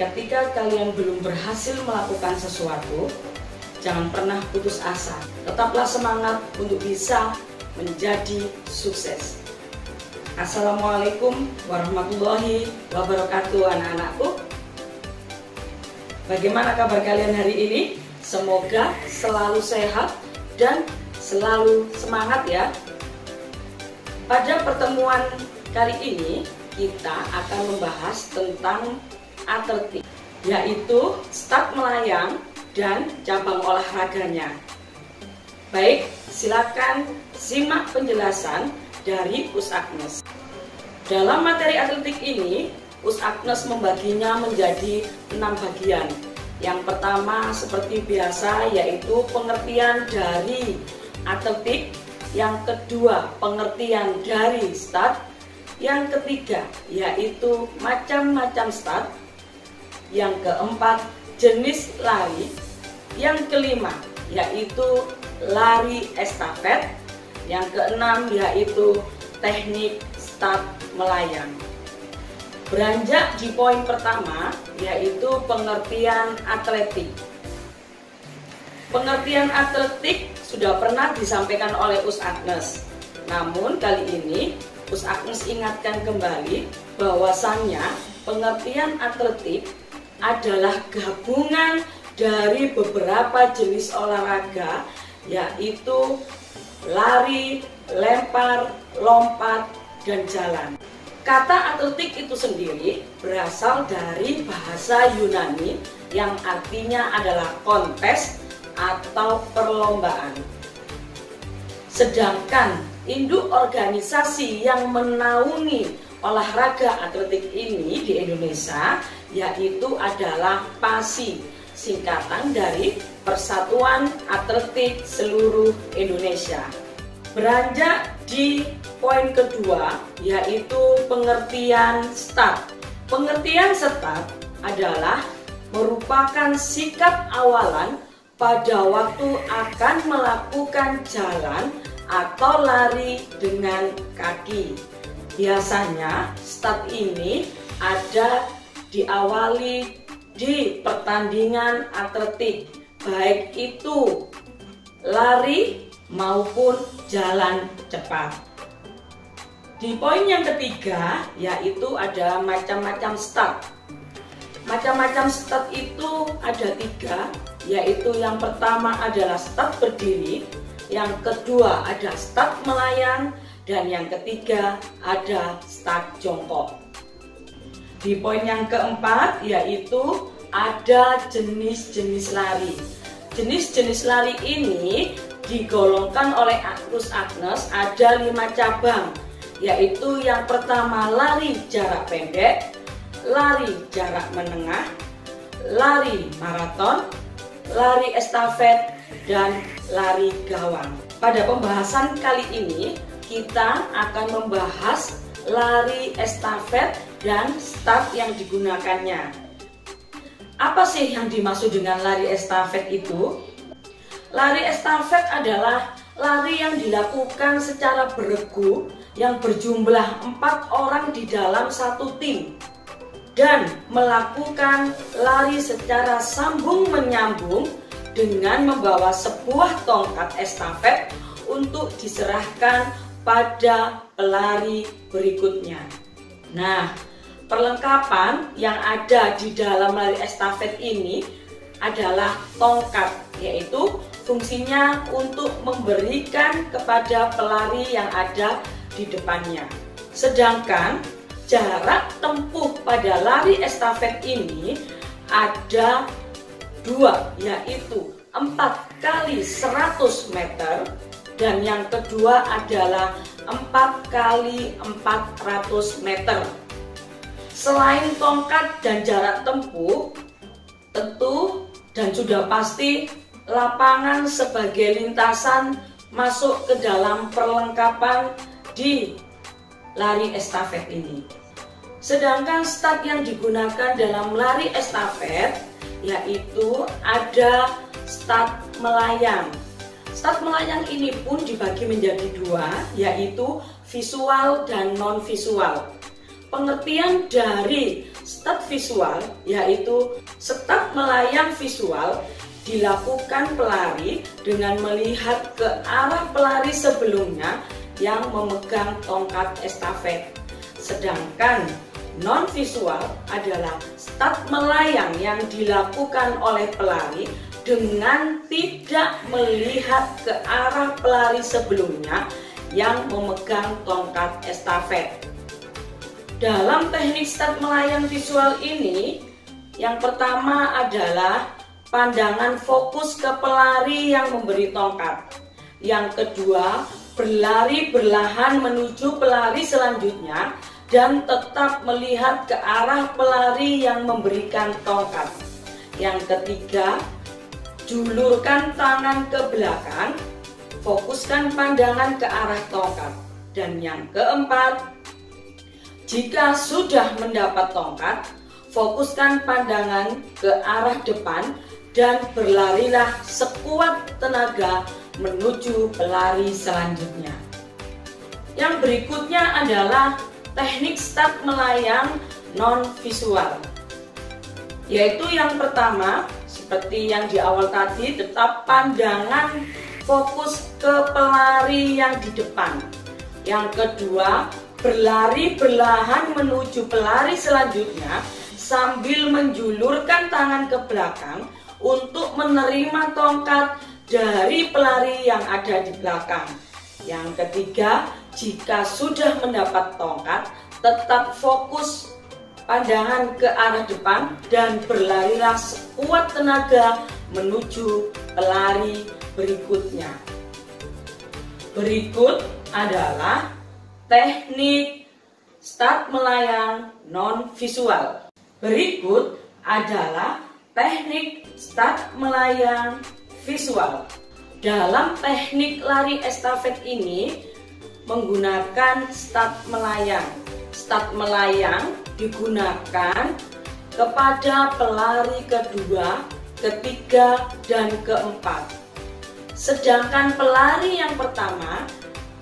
ketika kalian belum berhasil melakukan sesuatu, jangan pernah putus asa. Tetaplah semangat untuk bisa menjadi sukses. Assalamualaikum warahmatullahi wabarakatuh anak-anakku. Bagaimana kabar kalian hari ini? Semoga selalu sehat dan selalu semangat ya. Pada pertemuan kali ini kita akan membahas tentang atletik yaitu start melayang dan cabang olahraganya. Baik, silakan simak penjelasan dari Us Agnes. Dalam materi atletik ini, Us Agnes membaginya menjadi enam bagian yang pertama seperti biasa yaitu pengertian dari atletik, yang kedua pengertian dari start, yang ketiga yaitu macam-macam start, yang keempat jenis lari, yang kelima yaitu lari estafet, yang keenam yaitu teknik start melayang. Beranjak di poin pertama yaitu pengertian atletik. Pengertian atletik sudah pernah disampaikan oleh Us Agnes. Namun kali ini Us Agnes ingatkan kembali bahwasannya pengertian atletik adalah gabungan dari beberapa jenis olahraga yaitu lari, lempar, lompat, dan jalan. Kata atletik itu sendiri berasal dari bahasa Yunani yang artinya adalah kontes atau perlombaan. Sedangkan induk organisasi yang menaungi olahraga atletik ini di Indonesia yaitu adalah PASI, singkatan dari Persatuan Atletik Seluruh Indonesia. Beranjak di poin kedua yaitu pengertian start. Pengertian start adalah merupakan sikap awalan pada waktu akan melakukan jalan atau lari dengan kaki. Biasanya start ini ada diawali di pertandingan atletik, baik itu lari maupun jalan cepat. Di poin yang ketiga yaitu ada macam-macam start. Macam-macam start itu ada tiga, yaitu yang pertama adalah start berdiri, yang kedua ada start melayang, dan yang ketiga ada start jongkok. Di poin yang keempat yaitu ada jenis-jenis lari. Jenis-jenis lari ini digolongkan oleh Agus Agnes ada lima cabang yaitu yang pertama lari jarak pendek, lari jarak menengah, lari maraton, lari estafet, dan lari gawang. Pada pembahasan kali ini kita akan membahas lari estafet dan start yang digunakannya. Apa sih yang dimaksud dengan lari estafet itu? Lari estafet adalah lari yang dilakukan secara beregu yang berjumlah empat orang di dalam satu tim dan melakukan lari secara sambung menyambung dengan membawa sebuah tongkat estafet untuk diserahkan pada pelari berikutnya. Nah, perlengkapan yang ada di dalam lari estafet ini adalah tongkat, yaitu fungsinya untuk memberikan kepada pelari yang ada di depannya. Sedangkan jarak tempuh pada lari estafet ini ada dua, yaitu 4 kali 100 meter dan yang kedua adalah 4 kali 400 meter. Selain tongkat dan jarak tempuh, tentu dan sudah pasti lapangan sebagai lintasan masuk ke dalam perlengkapan di lari estafet ini. Sedangkan start yang digunakan dalam lari estafet yaitu ada start melayang. Start melayang ini pun dibagi menjadi dua yaitu visual dan non visual. Pengertian dari start visual yaitu start melayang visual dilakukan pelari dengan melihat ke arah pelari sebelumnya yang memegang tongkat estafet. Sedangkan non visual adalah start melayang yang dilakukan oleh pelari dengan tidak melihat ke arah pelari sebelumnya yang memegang tongkat estafet. Dalam teknik start melayang visual ini, yang pertama adalah pandangan fokus ke pelari yang memberi tongkat. Yang kedua, berlari berlahan menuju pelari selanjutnya dan tetap melihat ke arah pelari yang memberikan tongkat. Yang ketiga, julurkan tangan ke belakang, fokuskan pandangan ke arah tongkat. Dan yang keempat, jika sudah mendapat tongkat, fokuskan pandangan ke arah depan dan berlarilah sekuat tenaga menuju pelari selanjutnya. Yang berikutnya adalah teknik start melayang non visual. Yaitu yang pertama, seperti yang di awal tadi, tetap pandangan fokus ke pelari yang di depan. Yang kedua, berlari berlahan menuju pelari selanjutnya sambil menjulurkan tangan ke belakang untuk menerima tongkat dari pelari yang ada di belakang. Yang ketiga, jika sudah mendapat tongkat, tetap fokus pandangan ke arah depan dan berlarilah sekuat tenaga menuju pelari berikutnya. Berikut adalah teknik start melayang non visual. Berikut adalah teknik start melayang visual. Dalam teknik lari estafet ini menggunakan start melayang. Start melayang digunakan kepada pelari kedua, ketiga, dan keempat. Sedangkan pelari yang pertama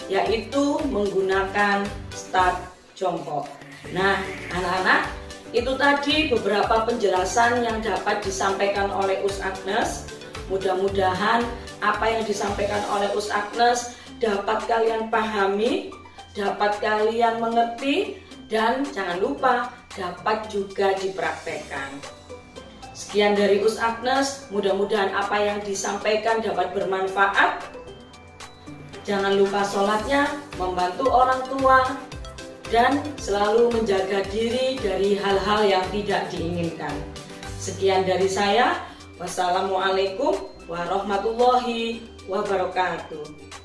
yaitu menggunakan start jongkok. Nah, anak-anak, itu tadi beberapa penjelasan yang dapat disampaikan oleh Us Agnes. Mudah-mudahan apa yang disampaikan oleh Us Agnes dapat kalian pahami, dapat kalian mengerti, dan jangan lupa dapat juga dipraktekkan. Sekian dari Us Agnes, mudah-mudahan apa yang disampaikan dapat bermanfaat. Jangan lupa sholatnya, membantu orang tua, dan selalu menjaga diri dari hal-hal yang tidak diinginkan. Sekian dari saya. Wassalamualaikum warahmatullahi wabarakatuh.